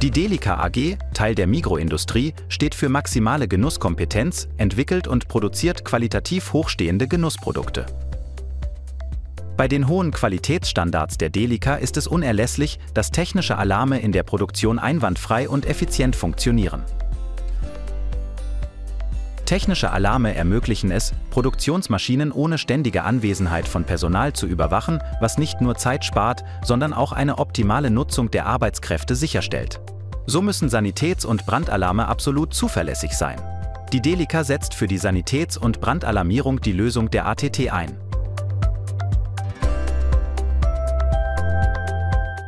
Die Delica AG, Teil der Mikroindustrie, steht für maximale Genusskompetenz, entwickelt und produziert qualitativ hochstehende Genussprodukte. Bei den hohen Qualitätsstandards der Delica ist es unerlässlich, dass technische Alarme in der Produktion einwandfrei und effizient funktionieren. Technische Alarme ermöglichen es, Produktionsmaschinen ohne ständige Anwesenheit von Personal zu überwachen, was nicht nur Zeit spart, sondern auch eine optimale Nutzung der Arbeitskräfte sicherstellt. So müssen Sanitäts- und Brandalarme absolut zuverlässig sein. Die Delica setzt für die Sanitäts- und Brandalarmierung die Lösung der ATT ein.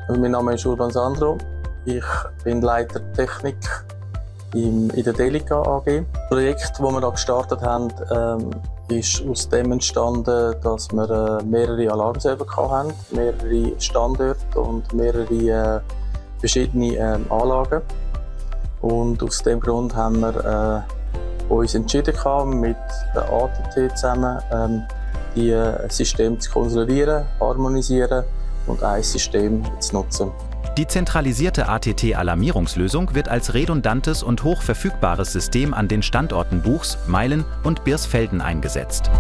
Also mein Name ist Urban Sandro. Ich bin Leiter Technik in der Delica AG. Das Projekt, das wir da gestartet haben, ähm, ist aus dem entstanden, dass wir äh, mehrere Alarmserver hatten, mehrere Standorte und mehrere äh, verschiedene äh, Anlagen. Und aus dem Grund haben wir äh, uns entschieden, mit der ATT zusammen ähm, die äh, Systeme zu konsolidieren, harmonisieren und ein System zu nutzen. Die zentralisierte ATT-Alarmierungslösung wird als redundantes und hochverfügbares System an den Standorten Buchs, Meilen und Birsfelden eingesetzt.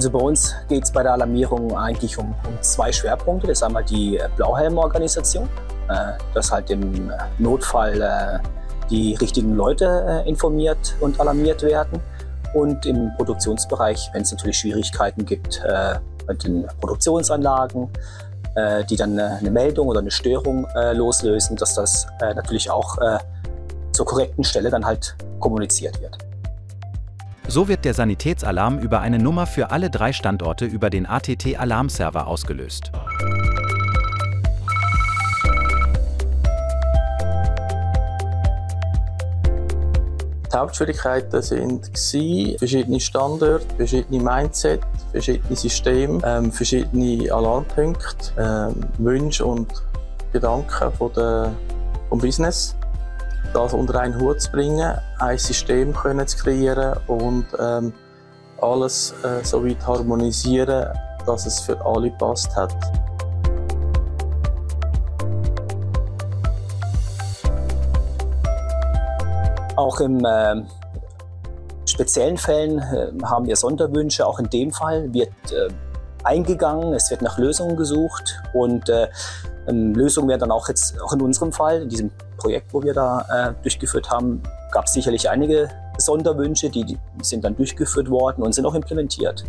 Also bei uns geht es bei der Alarmierung eigentlich um, um, zwei Schwerpunkte. Das ist einmal die Blauhelm-Organisation, äh, dass halt im Notfall äh, die richtigen Leute äh, informiert und alarmiert werden. Und im Produktionsbereich, wenn es natürlich Schwierigkeiten gibt äh, mit den Produktionsanlagen, äh, die dann eine Meldung oder eine Störung loslösen, dass das natürlich auch zur korrekten Stelle dann halt kommuniziert wird. So wird der Sanitätsalarm über eine Nummer für alle drei Standorte über den ATT-Alarmserver ausgelöst. Die Hauptschwierigkeiten sind verschiedene Standorte, verschiedene Mindset, verschiedene Systeme, ähm, verschiedene Alarmpunkte, ähm, Wünsche und Gedanken von der, vom Business. Das unter einen Hut zu bringen, ein System können zu kreieren und ähm, alles äh, so weit harmonisieren, dass es für alle passt hat. Auch in äh, speziellen Fällen äh, haben wir Sonderwünsche. Auch in dem Fall wird äh, eingegangen, es wird nach Lösungen gesucht und äh, ähm, Lösungen werden dann auch jetzt, auch in unserem Fall, in diesem Projekt, wo wir da äh, durchgeführt haben, gab es sicherlich einige Sonderwünsche, die, die sind dann durchgeführt worden und sind auch implementiert.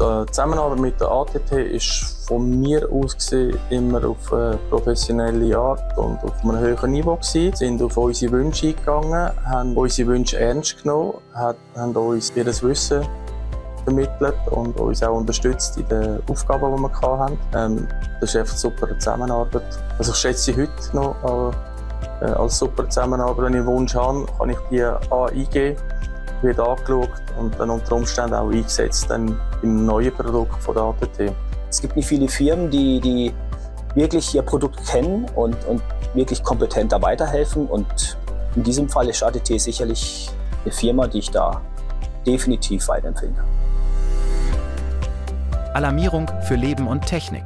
Die Zusammenarbeit mit der ATT ist von mir aus gesehen immer auf eine professionelle Art und auf einem höheren Niveau gewesen. Sind auf unsere Wünsche eingegangen, haben unsere Wünsche ernst genommen, haben uns ihr Wissen vermittelt und uns auch unterstützt in den Aufgaben, die wir hatten. Ähm, das ist einfach super Zusammenarbeit. Also ich schätze sie heute noch äh, als super Zusammenarbeit. Wenn ich einen Wunsch habe, kann ich die eingeben wird angeschaut und dann unter Umständen auch eingesetzt dann im neuen Produkt von der ATT. Es gibt nicht viele Firmen, die, die wirklich ihr Produkt kennen und, und wirklich kompetenter weiterhelfen und in diesem Fall ist ATT sicherlich eine Firma, die ich da definitiv weiterempfehlen kann. Alarmierung für Leben und Technik.